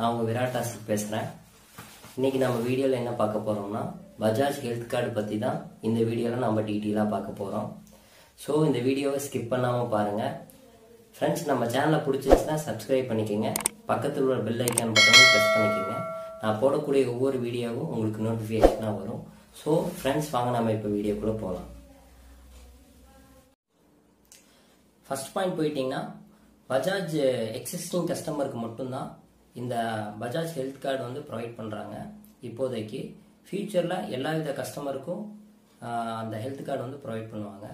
நான் உங்கள் விராட்டாசி பேசுகிறேன் இன்னைக்கு நம்ம வீடியோவில் என்ன பார்க்க போகிறோம்னா பஜாஜ் ஹெல்த் கார்டு பற்றி தான் இந்த வீடியோவில் நம்ம டீட்டெயிலாக பார்க்க போகிறோம் ஸோ இந்த வீடியோவை ஸ்கிப் பண்ணாமல் பாருங்கள் ஃப்ரெண்ட்ஸ் நம்ம சேனலை பிடிச்சிருச்சுன்னா சப்ஸ்கிரைப் பண்ணிக்கோங்க. பக்கத்தில் உள்ள பெல் ஐக்கான் பட்டனும் ப்ரெஸ் பண்ணிக்கோங்க. நான் போடக்கூடிய ஒவ்வொரு வீடியோவும் உங்களுக்கு நோட்டிஃபிகேஷனாக வரும். ஸோ ஃப்ரெண்ட்ஸ் வாங்க நம்ம இப்போ வீடியோக்குள்ளே போகலாம் ஃபஸ்ட் பாயிண்ட் போயிட்டீங்கன்னா பஜாஜ் எக்ஸிஸ்டிங் கஸ்டமருக்கு மட்டும்தான் இந்த பஜாஜ் ஹெல்த் கார்டு வந்து ப்ரொவைட் பண்ணுறாங்க இப்போதைக்கு ஃபியூச்சரில் எல்லா வித கஸ்டமருக்கும் அந்த ஹெல்த் கார்டு வந்து ப்ரொவைட் பண்ணுவாங்க.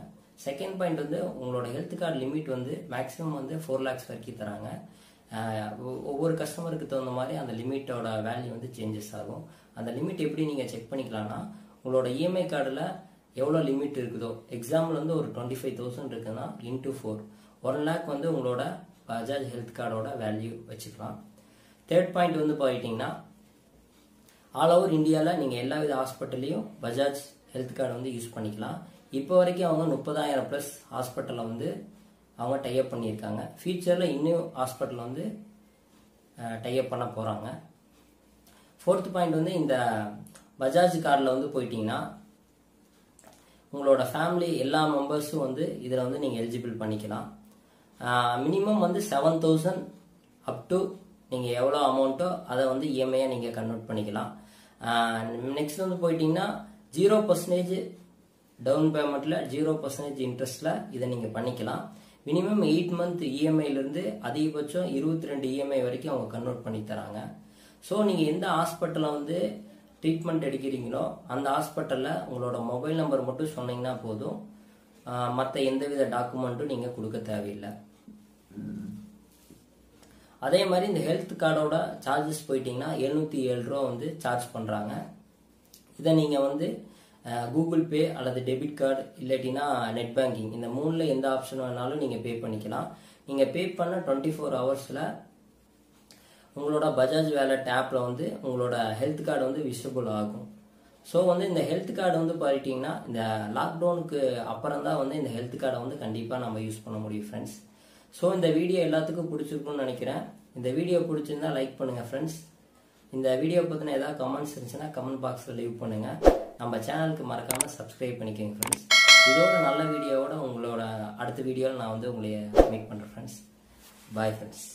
செகண்ட் பாயிண்ட் வந்து உங்களோட ஹெல்த் கார்டு லிமிட் வந்து மேக்ஸிமம் வந்து ஃபோர் லேக்ஸ் வரைக்கும் தராங்க. ஒவ்வொரு கஸ்டமருக்கு தகுந்த மாதிரி அந்த லிமிட்டோட வேல்யூ வந்து சேஞ்சஸ் ஆகும். அந்த லிமிட் எப்படி நீங்கள் செக் பண்ணிக்கலாம்னா உங்களோட இஎம்ஐ கார்டில் எவ்வளோ லிமிட் இருக்குதோ எக்ஸாம்பிள் வந்து ஒரு டுவெண்ட்டி ஃபைவ் தௌசண்ட் இருக்குன்னா இன்டூ ஃபோர் ஒன் லேக் வந்து உங்களோட பஜாஜ் ஹெல்த் கார்டோட வேல்யூ வச்சுக்கலாம். தேர்ட் பாயிண்ட் வந்து போயிட்டீங்கன்னா ஆல் ஓவர் இந்தியாவில் நீங்கள் எல்லா வித ஹாஸ்பிட்டல்லையும் பஜாஜ் ஹெல்த் கார்டு வந்து யூஸ் பண்ணிக்கலாம். இப்போ வரைக்கும் அவங்க முப்பதாயிரம் ப்ளஸ் ஹாஸ்பிட்டலில் வந்து அவங்க டைப் பண்ணியிருக்காங்க. ஃபியூச்சரில் இன்னும் ஹாஸ்பிட்டல் வந்து டைப் பண்ண போகிறாங்க ஃபோர்த் பாயிண்ட் வந்து இந்த பஜாஜ் கார்டில் வந்து போயிட்டீங்கன்னா உங்களோட ஃபேமிலி எல்லா மெம்பர்ஸும் வந்து இதில் வந்து நீங்கள் எலிஜிபிள் பண்ணிக்கலாம். மினிமம் வந்து செவன் தௌசண்ட் அப் டு நீங்கள் எவ்வளோ அமௌண்ட்டோ அதை வந்து இஎம்ஐயாக நீங்கள் கன்வெர்ட் பண்ணிக்கலாம். நெக்ஸ்ட் வந்து போயிட்டீங்கன்னா ஜீரோ பர்சன்டேஜ் டவுன் பேமெண்ட்டில் ஜீரோ பர்சன்டேஜ் இன்ட்ரெஸ்ட்டில் இதை நீங்கள் பண்ணிக்கலாம். மினிமம் எயிட் மந்த் இஎம்ஐலேருந்து அதிகபட்சம் இருபத்தி ரெண்டு இஎம்ஐ வரைக்கும் அவங்க கன்வெர்ட் பண்ணி தராங்க. ஸோ நீங்கள் எந்த ஹாஸ்பிட்டலில் வந்து ட்ரீட்மெண்ட் எடுக்கிறீங்களோ அந்த ஹாஸ்பிட்டலில் உங்களோட மொபைல் நம்பர் மட்டும் சொன்னீங்கன்னா போதும். மற்ற எந்தவித டாக்குமெண்ட்டும் நீங்கள் கொடுக்க தேவையில்லை. அதே மாதிரி இந்த ஹெல்த் கார்டோட சார்ஜஸ் போயிட்டீங்கன்னா எழுநூற்றி ஏழு ரூபா வந்து சார்ஜ் பண்ணுறாங்க இதை நீங்கள் வந்து கூகுள் பே அல்லது டெபிட் கார்டு இல்லாட்டினா நெட் பேங்கிங் இந்த மூணில் எந்த ஆப்ஷன் வேணாலும் நீங்கள் பே பண்ணிக்கலாம். நீங்கள் பே பண்ண டுவெண்ட்டி ஃபோர் ஹவர்ஸில் உங்களோட பஜாஜ் வேலட் ஆப்பில் வந்து உங்களோட ஹெல்த் கார்டு வந்து விசிபிள் ஆகும். ஸோ வந்து இந்த ஹெல்த் கார்டு வந்து பார்த்துட்டிங்கன்னா இந்த லாக்டவுனுக்கு அப்புறம் தான் வந்து இந்த ஹெல்த் கார்டை வந்து கண்டிப்பாக நம்ம யூஸ் பண்ண முடியும் ஃப்ரெண்ட்ஸ் ஸோ இந்த வீடியோ எல்லாத்துக்கும் பிடிச்சிருக்கும்னு நினைக்கிறேன். இந்த வீடியோ பிடிச்சிருந்தா லைக் பண்ணுங்கள் ஃப்ரெண்ட்ஸ் இந்த வீடியோ பற்றின ஏதாவது கமெண்ட்ஸ் இருந்துச்சுன்னா கமெண்ட் பாக்ஸில் லீவ் பண்ணுங்கள் நம்ம சேனலுக்கு மறக்காமல் சப்ஸ்கிரைப் பண்ணிக்கோங்க ஃப்ரெண்ட்ஸ் இதோட நல்ல வீடியோவோட உங்களோட அடுத்த வீடியோவில் நான் வந்து உங்களை மீட் பண்ணுறேன் ஃப்ரெண்ட்ஸ் பாய் ஃப்ரெண்ட்ஸ்